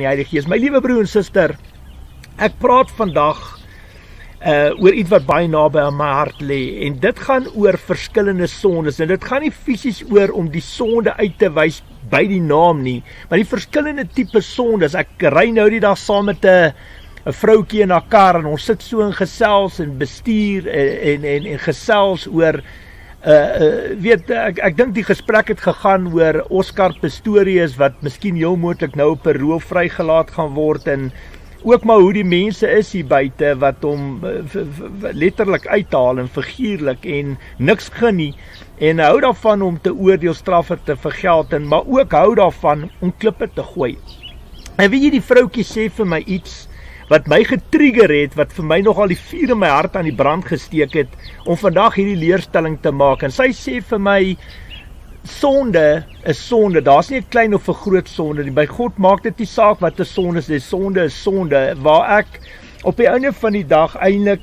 die Heilige Gees. My liewe broer en suster, ek praat vandag uh oor iets wat baie naby aan my hart lê en dit gaan oor verskillende sondes en dit gaan nie fisies oor om die sonde uit te wys by die naam nie, maar die verskillende tipe sondes. Ek ry nou die dag saam met 'n 'n vroutjie in haar kar en ons sit so in gesels en bestuur en en en, en gesels oor uh, uh weet ek ek dink die gesprek het gegaan oor Oscar Pistorius wat miskien heel moontlik nou op roof vrygelaat gaan word en ook maar hoe die mense is hier buite wat hom uh, letterlik uithaal en figuurlik en niks gun nie en hou daarvan om te oordeel straffe te vergeld en maar ook hou daarvan om klippe te gooi. En weet jy die vroutjie sê vir my iets wat my getrigger het wat vir my nogal die vuur in my hart aan die brand gesteek het om vandag hierdie leerstelling te maak. En sy sê vir my sonde is sonde. Daar's nie 'n klein of 'n groot sonde nie. By God maak dit nie saak wat 'n sonde is die sonde is sonde waar ek op die einde van die dag eintlik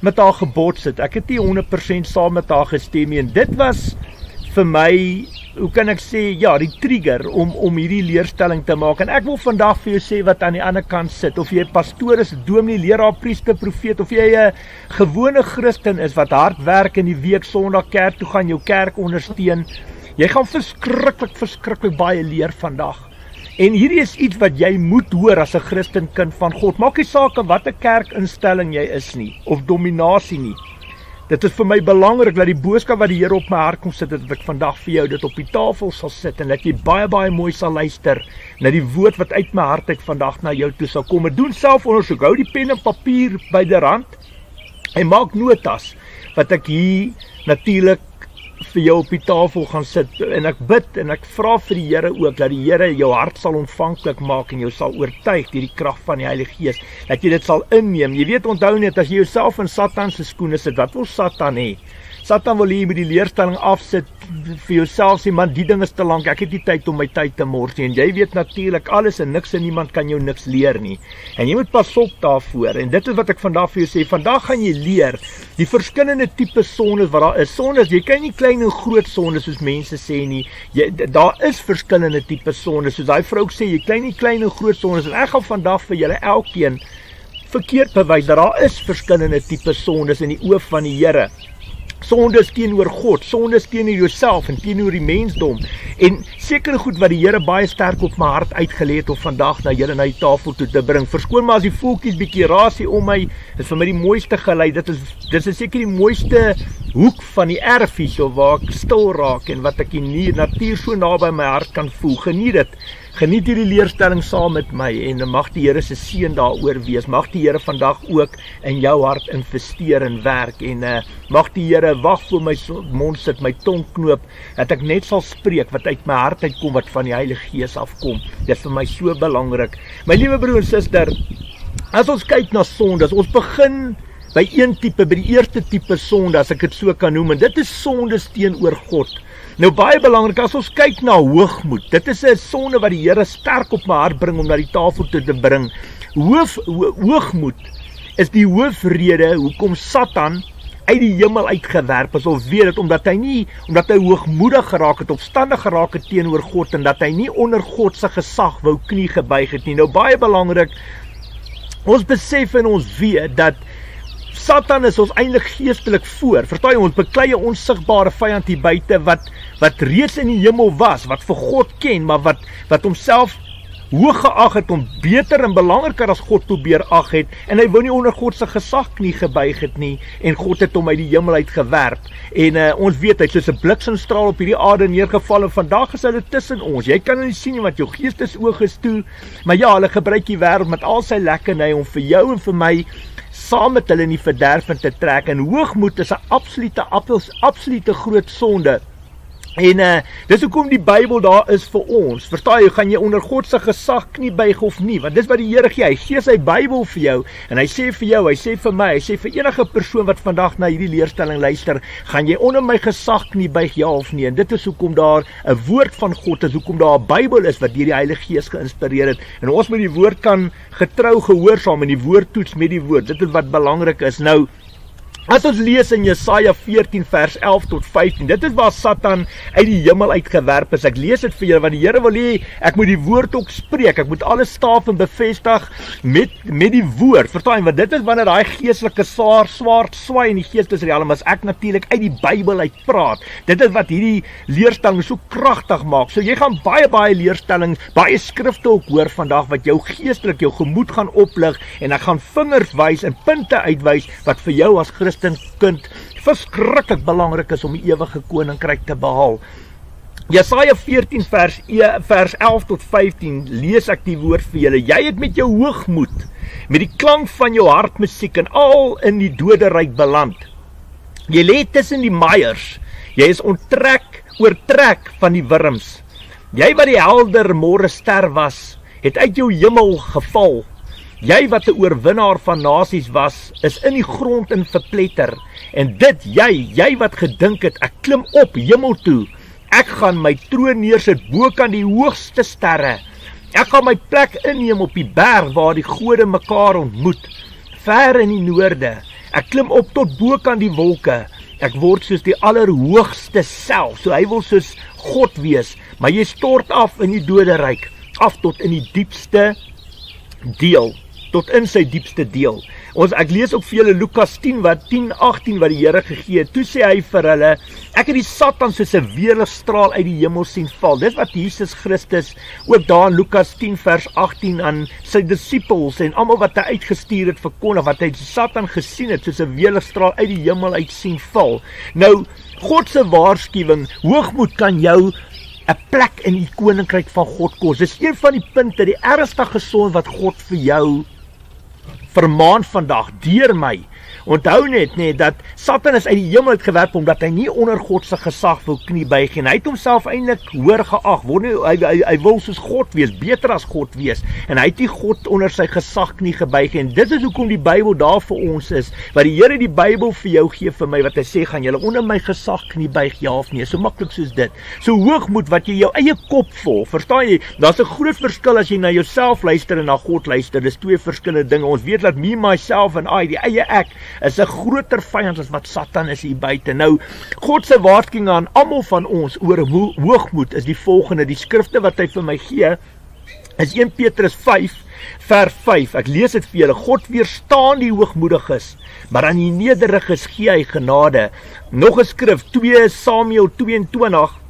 met haar gebots het ek het nie 100% saam met haar gestem nie. En dit was vir my hoe kan ek sê ja, die trigger om om hierdie leerstelling te maak. En ek wil vandag vir jou sê wat aan die ander kant sit of jy 'n pastoor is, dominee, leraar, priester, profeet of jy 'n gewone Christen is wat hard werk in die week Sondag kerk toe gaan, jou kerk ondersteun. Jy gaan verskriklik verskriklik baie leer vandag. En hierdie is iets wat jy moet hoor as 'n Christen kind van God. Maak nie saak watter kerkinstelling jy is nie of dominasie nie. Dit is vir my belangrik dat die boodskap wat die Here op my hart kom sit, dat ek vandag vir jou dit op die tafel sal sit en dat jy baie baie mooi sal luister na die woord wat uit my hart uit vandag na jou toe sal kom. Ek doen selfondersoek. Hou die pen en papier byderhand en maak notas wat ek hier natuurlik vir jou op die tafel gaan sit en ek bid en ek vra vir die Here ook dat die Here jou hart sal ontvanklik maak en jou sal oortuig deur die krag van die Heilige Gees dat jy dit sal inneem. Jy weet onthou net as jy jouself in Satan se skoene sit, wat wil Satan hê? Satan wil jy moet die leerstelling afsit vir jouself sê man die ding is te lank ek het nie tyd om my tyd te mors nie. En jy weet natuurlik alles en niks en niemand kan jou niks leer nie. En jy moet pas op daarvoor. En dit is wat ek vandag vir jou sê. Vandag gaan jy leer die verskillende tipe sondes wat daar is. Sondes jy kan nie klein en groot sondes soos mense sê nie. Jy daar is verskillende tipe sondes. Soos daai vrou sê jy kan nie klein en groot sondes. En ek gaan vandag vir julle elkeen verkeerd bewys dat daar is verskillende tipe sondes in die oë van die Here sondes teenoor God, sondes teenoor jouself en teenoor die mensdom. En sekere goed wat die Here baie sterk op my hart uitgelê het om vandag na julle na die tafel toe te bring. Verskoon maar as die voeltjies bietjie rasie om my, is vir my die mooiste gelei. Dit is dis is seker die mooiste hoek van die erf hierso waar ek stil raak en wat ek die natuur so naby my hart kan voel. Geniet dit. Geniet hierdie leerstelling saam met my en mag die Here se seën daaroor wees. Mag die Here vandag ook in jou hart investeer en werk en uh, mag die Here wag voor my mond sit, my tong knoop dat ek net sal spreek wat uit my hart uitkom wat van die Heilige Gees afkom. Dit is vir my so belangrik. My liewe broer en suster, as ons kyk na sondes, ons begin by een tipe, by die eerste tipe sonde as ek dit so kan noem en dit is sondes teenoor God. Nou baie belangrik as ons kyk na hoogmoed. Dit is 'n sonde wat die Here sterk op my hart bring om na die tafel toe te bring. Hoof ho hoogmoed is die hoofrede hoekom Satan uit die hemel uitgewerp is of weet dit omdat hy nie omdat hy hoogmoedig geraak het, opstandig geraak het teenoor God en dat hy nie onder God se gesag wou knie gebuig het nie. Nou baie belangrik ons besef en ons weet dat Satan is ons eintlik geestelik voor. Jy ons beklei 'n onsigbare vyand hier buite wat wat reeds in die hemel was, wat vir God ken, maar wat wat homself hoog geag het om beter en belangriker as God probeer ag het en hy wou nie onder God se gesag knie gebuig het nie en God het hom uit die hemel uit gewerp. En uh, ons weet hy soos 'n bliksemstraal op hierdie aarde neergeval en vandag is hulle tussen ons. Jy kan nie sien wat jou geestesoog is toe, maar ja, hulle gebruik die wêreld met al sy lekkerny om vir jou en vir my saam met hulle in die verderf te trek en hoogmoed is 'n absolute absolute groot sonde. En uh dis hoekom die Bybel daar is vir ons. Verstaan jy, gaan jy onder God se gesag knie buig of nie? Want dis wat die Here gee. Hy gee sy Bybel vir jou en hy sê vir jou, hy sê vir my, hy sê vir enige persoon wat vandag na hierdie leerstelling luister, gaan jy onder my gesag knie buig ja of nee? En dit is hoekom daar 'n woord van God is, hoekom daar 'n Bybel is wat deur die Heilige Gees geïnspireer het. En ons moet die woord kan getrou gehoorsaam en die woord toets met die woord. Dit is wat belangrik is. Nou As ons lees in Jesaja 14 vers 11 tot 15, dit is waar Satan uit die hemel uitgewerp is. Ek lees dit vir julle want die Here wil hê ek moet die woord ook spreek. Ek moet alles staaf en bevestig met met die woord. Verstaan jy? Want dit is wanneer daai geestelike swaar swaard swai in die geestesrealm as ek natuurlik uit die Bybel uit praat. Dit is wat hierdie leerstelling so kragtig maak. So jy gaan baie baie leerstellings, baie skrifte ook hoor vandag wat jou geestelik jou gemoed gaan oplig en ek gaan vingers wys en punte uitwys wat vir jou as Christen Christen kind verskriklik belangrik is om die ewige koninkryk te behaal. Jesaja 14 vers e, vers 11 tot 15 lees ek die woord vir julle. Jy het met jou hoogmoed met die klank van jou hartmusiek en al in die doderyk beland. Jy lê tussen die maiers. Jy is onttrek, oortrek van die wurms. Jy wat die helder môre ster was, het uit jou hemel geval. Jy wat 'n oorwinnaar van nasies was, is in die grond in verpletter. En dit jy, jy wat gedink het ek klim op hemel toe. Ek gaan my troon neersit bo kan die hoogste sterre. Ek gaan my plek inneem op die berg waar die gode mekaar ontmoet, ver in die noorde. Ek klim op tot bo kan die wolke. Ek word soos die allerhoogste self. So hy wil soos God wees, maar jy stort af in die doderyk, af tot in die diepste deel tot in sy diepste deel. Ons ek lees ook vir julle Lukas 10 wat 10:18 wat die Here gegee het. Toe sê hy vir hulle, ek het die Satan soos 'n weerligstraal uit die hemel sien val. Dis wat Jesus Christus ook daar in Lukas 10 vers 18 aan sy disippels en almal wat hy uitgestuur het verkondig wat hy die Satan gesien het soos 'n weerligstraal uit die hemel uit sien val. Nou God se waarskuwing, hoogmoed kan jou 'n plek in die koninkryk van God kos. Dis een van die punte, die ergste gesond wat God vir jou vermaan vandag deur my Onthou net net dat Satan is uit die hemel uitgewerp omdat hy nie onder God se gesag wil knie buig nie. Hy het homself eintlik hoër geag. Word nie hy, hy hy wil soos God wees, beter as God wees en hy het nie God onder sy gesag knie gebuig en dit is hoekom die Bybel daar vir ons is. Wat die Here die Bybel vir jou gee vir my wat hy sê gaan julle onder my gesag knie buig ja of nee. So maklik soos dit. So hoogmoed wat jy jou eie kop vol. Verstaan jy? Daar's 'n groot verskil as jy na jouself luister en na God luister. Dis twee verskillende dinge. Ons weet dat me myself en I, die eie ek is 'n groter vyand as wat Satan is hier buite. Nou God se waarskuwing aan almal van ons oor hoogmoed is die volgende. Die skrifte wat hy vir my gee is 1 Petrus 5 vers 5. Ek lees dit vir julle. God weerstaan die hoogmoediges, maar aan die nederiges gee hy genade. Nog 'n skrif 2 Samuel 22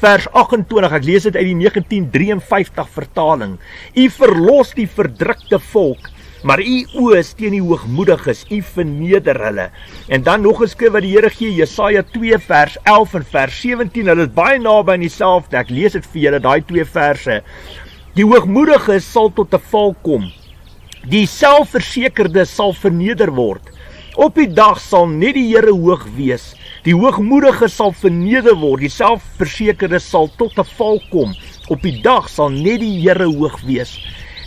vers 28 ek lees dit uit die 1953 vertaling u verlos die verdrukte volk maar u oë teen die hoogmoediges, u verneder hulle. En dan nog 'n skrif wat die Here gee, Jesaja 2 vers 11 en vers 17. Hulle is baie naby aan dieselfde. Ek lees dit vir julle, daai twee verse. Die hoogmoediges sal tot 'n val kom. Die selfversekerde sal verneder word. Op die dag sal net die Here hoog wees. Die hoogmoedige sal verneder word. Die selfversekerde sal tot 'n val kom. Op die dag sal net die Here hoog wees.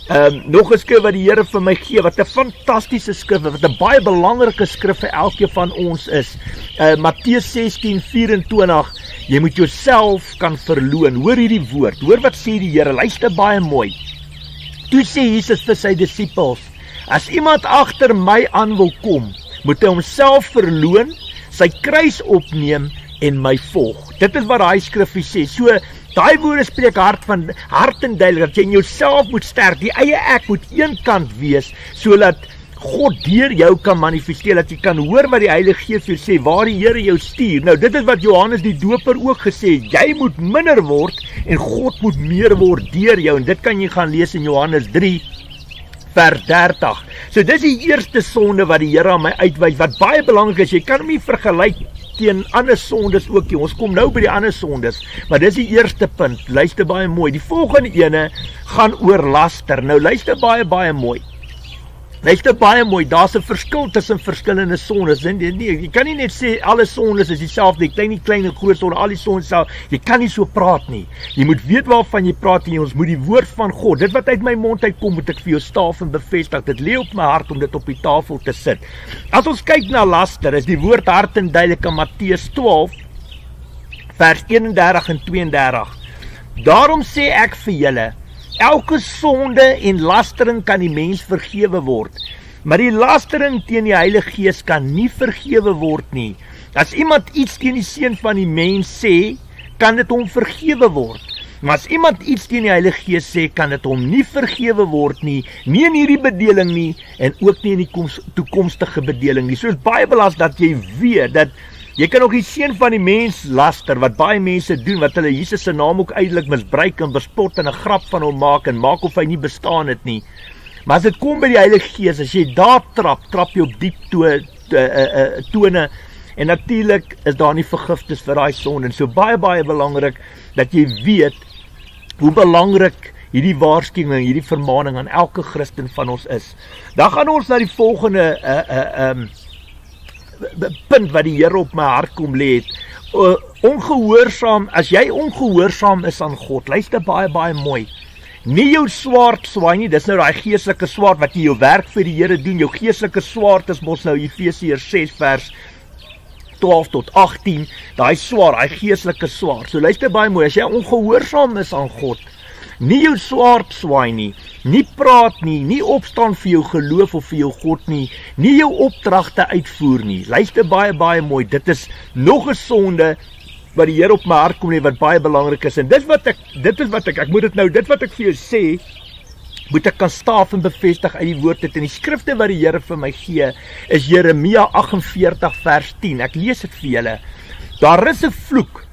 Ehm um, nog 'n skrif wat die Here vir my gee wat 'n fantastiese skrif wat 'n baie belangrike skrif vir elkeen van ons is. Uh Matteus 16:24 Jy moet jouself kan verloon. Hoor hierdie woord. Hoor wat sê die Here. Luister baie mooi. Toe sê Jesus vir sy disippels: As iemand agter my aan wil kom, moet hy homself verloon, sy kruis opneem en my volg. Dit is wat daai skrif sê. So Daai woorde spreek hart van hart en duidelik dat jy in jouself moet sterk. Die eie ek moet eenkant wees sodat God deur jou kan manifesteer dat jy kan hoor wat die Heilige Gees vir sê, waar die Here jou stuur. Nou dit is wat Johannes die Doper ook gesê het. Jy moet minder word en God moet meer word deur jou en dit kan jy gaan lees in Johannes 3 vers 30. So dis die eerste sonde wat die Here aan my uitwys wat baie belangrik is. Jy kan hom nie vergelyk teen ander sondes ook nie. Ons kom nou by die ander sondes, maar dis die eerste punt. Luister baie mooi. Die volgende ene gaan oor laster. Nou luister baie baie mooi. Luister baie mooi. Daar's 'n verskil tussen verskillende sondes. Nee, nee, jy kan nie net sê alle sondes is dieselfde. Klein nie klein en groot sonde, al die sondes self. Jy kan nie so praat nie. Jy moet weet waarvan jy praat en ons moet die woord van God, dit wat uit my mond uitkom, moet ek vir jou staaf en bevestig. Dit lê op my hart om dit op die tafel te sit. As ons kyk na laster, is die woord hart en duidelik in Matteus 12 vers 31 en 32. Daarom sê ek vir julle Elke sonde en lastering kan die mens vergewe word. Maar die lastering teen die Heilige Gees kan nie vergewe word nie. As iemand iets teen die seun van die mens sê, kan dit hom vergewe word. Maar as iemand iets teen die Heilige Gees sê, kan dit hom nie vergewe word nie, nie in hierdie bedeling nie en ook nie in die toekomstige bedeling nie. So is baie belas dat jy weet dat jy kan ook die seun van die mens laster wat baie mense doen wat hulle Jesus se naam ook uitelik misbruik en bespot en 'n grap van hom maak en maak of hy nie bestaan het nie. Maar as dit kom by die Heilige Gees, as jy daar trap, trap jy op diep to, to, uh, uh, tone en natuurlik is daar nie vergifnis vir daai sonde so baie baie belangrik dat jy weet hoe belangrik hierdie waarskuwing, hierdie vermaaning aan elke Christen van ons is. Dan gaan ons na die volgende uh uh um punt wat die Here op my hart kom lê het. Uh, ongehoorsaam, as jy ongehoorsaam is aan God, luister baie baie mooi. Nie jou swaard swaai nie, dis nou daai geestelike swaard wat jy jou werk vir die Here doen. Jou geestelike swaard is mos nou Efesiërs 6 vers 12 tot 18, daai swaard, daai geestelike swaard. So luister baie mooi, as jy ongehoorsaam is aan God, nie jou swaard swaai nie, nie praat nie, nie opstaan vir jou geloof of vir jou God nie, nie jou opdragte uitvoer nie. Luister baie baie mooi, dit is nog 'n sonde wat die Here op my hart kom lê wat baie belangrik is. En dit wat ek dit is wat ek ek moet dit nou dit wat ek vir jou sê moet ek kan staaf en bevestig uit die woord dit. In die skrifte wat die Here vir my gee is Jeremia 48 vers 10 ek lees dit vir julle. Daar is 'n vloek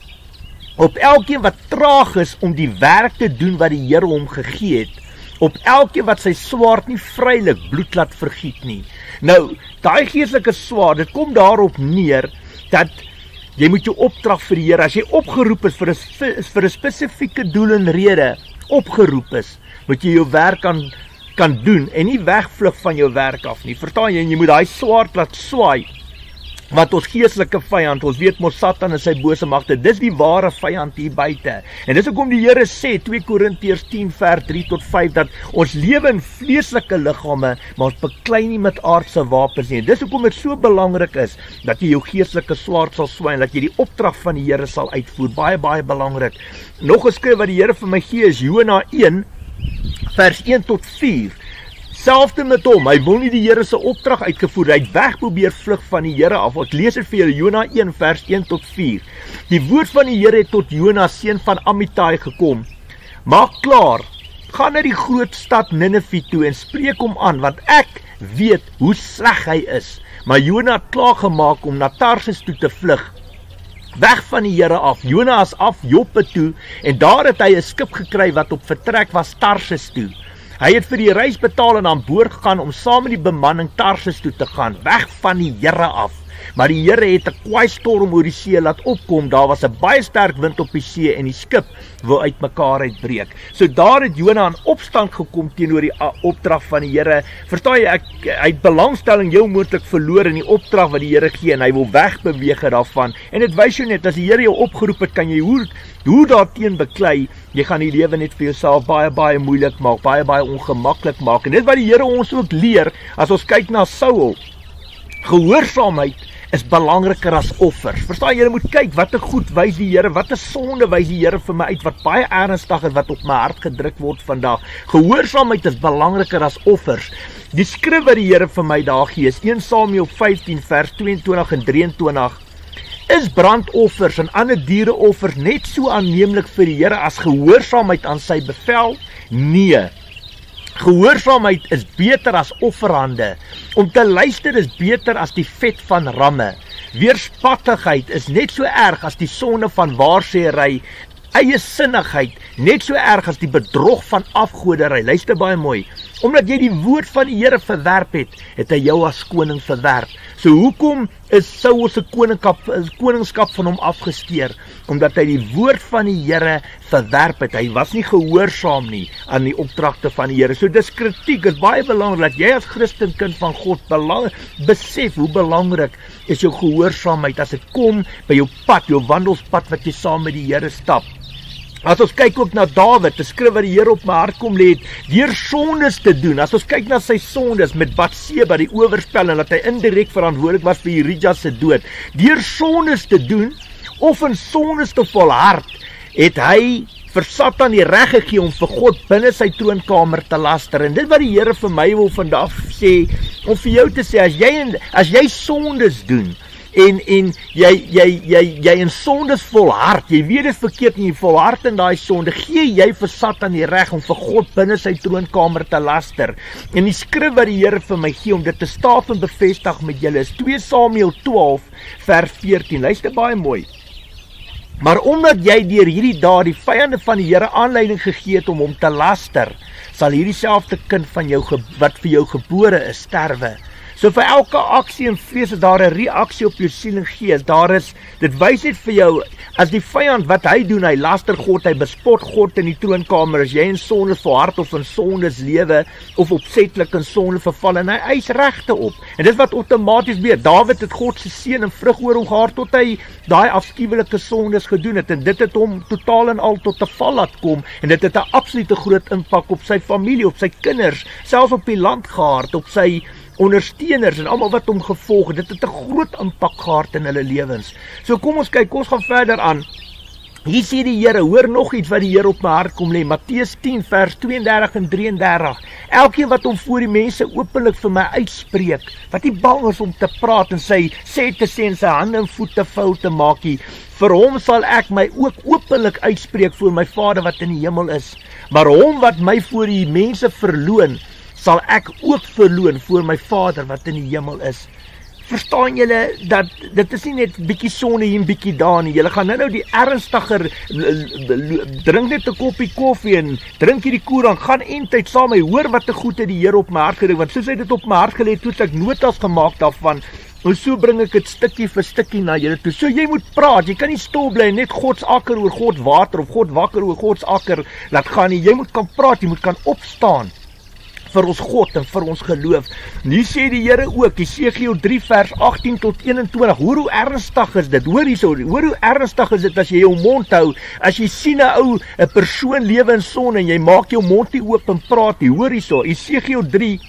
op elkeen wat traag is om die werk te doen wat die Here hom gegee het op elkeen wat sy swaard nie vrylik bloed laat vergiet nie. Nou daai geestelike swaard dit kom daarop neer dat jy moet jou opdrag vir die Here as jy opgeroep is vir 'n vir 'n spesifieke doel en rede opgeroep is moet jy jou werk kan kan doen en nie wegvlug van jou werk af nie. Verstaan jy? Jy moet daai swaard laat swaai wat ons geestelike vyand, ons weet mos Satan en sy bose magte, dis die ware vyand hier buite. En dis hoekom die Here sê 2 Korintiërs 10 vers 3 tot 5 dat ons lewe in vleeslike liggame, maar ons beklei nie met aardse wapens nie. Dis hoekom dit so belangrik is dat jy jou geestelike swaard sal swyn, dat jy die opdrag van die Here sal uitvoer. Baie baie belangrik. Nog 'n skrif wat die Here vir my gee is Jona 1 vers 1 tot 4. Selfde met hom, hy wil nie die Here se opdrag uitgevoer, hy het weg probeer vlug van die Here af. Ek lees dit vir julle Jona 1 vers 1 tot 4. Die woord van die Here het tot Jona seun van Amittai gekom. Maak klaar, gaan na die groot stad Ninive toe en spreek hom aan want ek weet hoe sleg hy is. Maar Jona het klaar gemaak om na Tarsis toe te vlug. Weg van die Here af. Jona is af Joppe toe en daar het hy 'n skip gekry wat op vertrek was Tarsis toe. Hy het vir die reis betaal en aan boord gegaan om saam met die bemanning Tarsus toe te gaan, weg van die Here af. Maar die Here het 'n kwaai storm oor die see laat opkom. Daar was 'n baie sterk wind op die see en die skip wou uitmekaar uitbreek. So daar het Jona in opstand gekom teenoor die opdrag van die Here. Verstaan jy, ek hy het belangstelling jou moontlik verloor in die opdrag wat die Here gee en hy wil wegbeweeg daarvan. En dit wys jou net as die Here jou opgeroep het, kan jy hoe hoe daarteen beklei jy gaan die lewe net vir jouself baie baie moeilik maak, baie baie ongemaklik maak. En dit wat die Here ons ook leer as ons kyk na Saul. Gehoorsaamheid is belangriker as offers. Verstaan jy, jy moet kyk watter goed wys die Here, watter sonde wys die Here vir my uit wat baie ernstig is wat op my hart gedruk word vandag. Gehoorsaamheid is belangriker as offers. Die skrif wat die Here vir my daar gee is 1 Samuel 15 vers 22 en 23 is brandoffers en ander diereoffers net so aanneemlik vir die Here as gehoorsaamheid aan sy bevel? Nee. Gehoorsaamheid is beter as offerande. Om te luister is beter as die vet van ramme. Weerspattigheid is net so erg as die sonde van waarsêery. Eie sinnigheid net so erg as die bedrog van afgoderry. Luister baie mooi. Omdat jy die woord van die Here verwerp het, het hy jou as koning verwerp. So hoekom is Saul se koningskap koningskap van hom afgeskeer? Omdat hy die woord van die Here verwerp het. Hy was nie gehoorsaam nie aan die opdragte van die Here. So dis kritiek. Dit is baie belangrik dat jy as Christen kind van God belang besef hoe belangrik is jou gehoorsaamheid as dit kom by jou pad, jou wandelspad wat jy saam met die Here stap. As ons kyk ook na Dawid, te skryf wat die Here op my hart kom lê, deur sondes te doen. As ons kyk na sy sondes met Batseba, die oorspel en dat hy indirek verantwoordelik was vir Urijah se dood, deur sondes te doen of in sondes te volhard, het hy vir Satan die reg gegee om vir God binne sy troonkamer te laster. En dit wat die Here vir my wil vandag sê, om vir jou te sê as jy as jy sondes doen en en jy jy jy jy in sondes volhard. Jy weet dit verkeerd en jy volhard in daai sonde. Gee jy vir Satan die reg om vir God binne sy troonkamer te laster. En die skrif wat die Here vir my gee om dit te staaf en bevestig met julle is 2 Samuel 12 vers 14. Luister baie mooi. Maar omdat jy deur hierdie dae die vyande van die Here aanleiding gegee het om hom te laster, sal hierdie selfde kind van jou wat vir jou gebore is sterwe. So vir elke aksie en vrees is daar 'n reaksie op jou siel en gees. Daar is dit wys net vir jou as die vyand wat hy doen, hy laster God, hy bespot God in die troonkamer as jy in sonde verhard of in sondes lewe of opsetlik in sonde verval en hy eis regte op. En dis wat outomaties gebeur. Dawid het God se seën en vrug oor hom gehad tot hy daai afskuwelike sondes gedoen het en dit het hom totaal en al tot 'n val laat kom en dit het 'n absolute groot impak op sy familie, op sy kinders, selfs op die land gehad, op sy ondersteuners en almal wat hom gevolg het. Dit het 'n groot impak gehad in hulle lewens. So kom ons kyk, ons gaan verder aan. Hier sê die Here, hoor nog iets wat die Here op my hart kom lê. Matteus 10 vers 32 en 33. Elkeen wat hom voor die mense openlik vir my uitspreek, wat nie bang is om te praat en sy sê te sê en sy hande en voete vou te maak nie, vir hom sal ek my ook openlik uitspreek voor my Vader wat in die hemel is. Maar hom wat my voor die mense verloon, sal ek ook verloon voor my Vader wat in die hemel is. Verstaan julle dat dit is nie net bietjie sonne hier en bietjie daar nie. Julle gaan nou-nou die ernstiger drink net 'n koppie koffie en drink hierdie koerant, gaan eintlik saam met my hoor wat 'n goeie die Here op my hart gedink want soos hy dit op my hart gelê het, het ek notas gemaak daarvan. En so bring ek dit stukkie vir stukkie na julle toe. So jy moet praat. Jy kan nie stil bly net God se akker oor God water of God wakker oor God se akker laat gaan nie. Jy moet kan praat, jy moet kan opstaan vir ons God en vir ons geloof. Nu sê die Here ook, Jesegiel 3 vers 18 tot 21. Hoor hoe ernstig is dit. Hoor hierso, hoor hoe ernstig is dit as jy jou mond hou. As jy sien 'n ou 'n persoon lewe in son en jy maak jou mond nie oop en praat nie. Hoor hierso, Jesegiel 3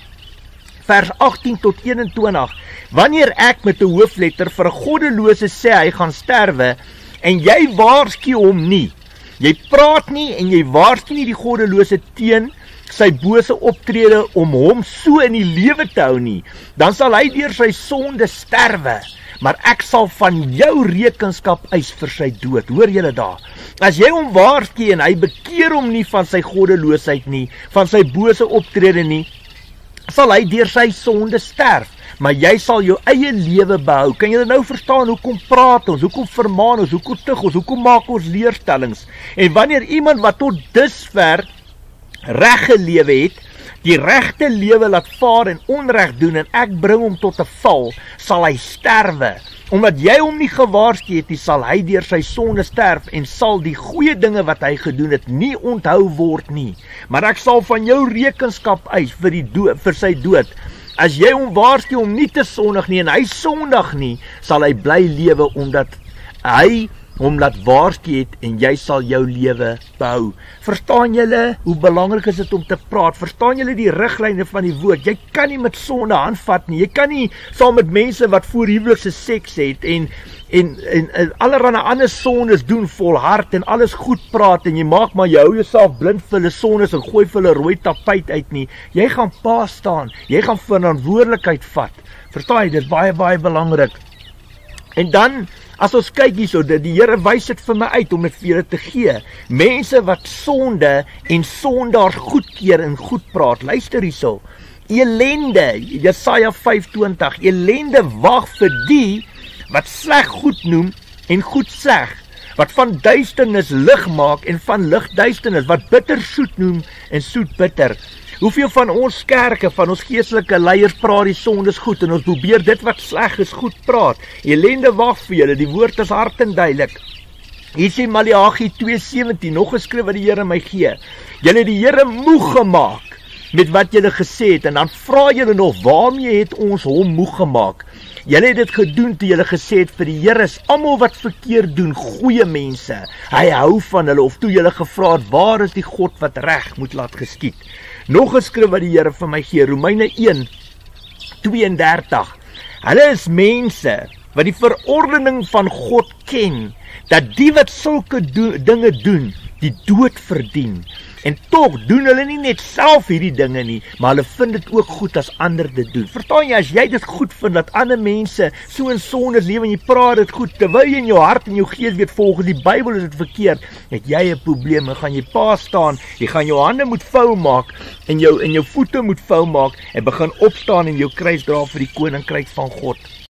vers 18 tot 21. Wanneer ek met 'n hoofletter vir 'n goddelose sê hy gaan sterwe en jy waarsku hom nie. Jy praat nie en jy waarsku nie die goddelose teen sy bose optrede om hom so in die lewe te hou nie, dan sal hy deur sy sonde sterwe. Maar ek sal van jou rekenskap eis vir sy dood. Hoor julle daar? As jy hom waarsku en hy bekeer hom nie van sy goddeloosheid nie, van sy bose optrede nie, sal hy deur sy sonde sterf maar jy sal jou eie lewe behou. Kan jy nou verstaan hoekom praat ons? Hoekom vermaan ons? Hoekom tug ons? Hoekom maak ons leerstellings? En wanneer iemand wat tot dusver reg gelewe het, die regte lewe laat vaar en onreg doen en ek bring hom tot 'n val, sal hy sterwe. Omdat jy hom nie gewaarsku het nie, sal hy deur sy sonde sterf en sal die goeie dinge wat hy gedoen het nie onthou word nie. Maar ek sal van jou rekenskap eis vir die dood vir sy dood. As jy hom waarsku om nie te sondig nie en hy sondig nie, sal hy bly lewe omdat hy hom laat waarsku het en jy sal jou lewe behou. Verstaan julle hoe belangrik is dit om te praat? Verstaan julle die riglyne van die woord? Jy kan nie met sonde aanvat nie. Jy kan nie saam met mense wat voor huwelikse seks het en en en, en allerlei ander sondes doen volhard en alles goed praat en jy maak maar jy hou jouself blind vir hulle sondes en gooi vir hulle rooi tapuit uit nie. Jy gaan pa staan. Jy gaan verantwoordelikheid vat. Verstaan jy? Dit is baie baie belangrik. En dan As ons kyk hierso, dat die Here wys dit vir my uit om dit vir julle te gee. Mense wat sonde en sondaars goedkeur en goed praat. Luister hierso. Elende, Jesaja 5:20. Elende wag vir die wat sleg goed noem en goed sleg. Wat van duisternis lig maak en van lig duisternis, wat bitter soet noem en soet bitter. Hoeveel van ons kerke, van ons geestelike leiers praat die sondes goed en ons probeer dit wat sleg is goed praat. Elende wag vir julle, die woord is hard en duidelik. Hier sien Maleagi 2:17 nog geskryf wat die Here my gee. Julle het die Here moeg gemaak met wat julle gesê het en dan vra julle nog waarmee het ons hom moeg gemaak? Julle het dit gedoen toe julle gesê het vir die Here is almal wat verkeerd doen goeie mense. Hy hou van hulle of toe julle gevra het waar is die God wat reg moet laat geskied? Nog 'n skrif wat die Here vir my gee, Romeine 1:32. Hulle is mense wat die verordening van God ken dat die wat sulke do dinge doen die dood verdien. En tog doen hulle nie net self hierdie dinge nie, maar hulle vind dit ook goed as ander dit doen. Verstaan jy as jy dit goed vind dat ander mense so in sonde lewe en jy praat dit goed terwyl jy in jou hart en jou gees weet volgens die Bybel is dit verkeerd, het jy 'n probleem. Dan gaan jy pa staan, jy gaan jou hande moet vou maak en jou en jou voete moet vou maak en begin opstaan en jou kruis dra vir die koninkryk van God.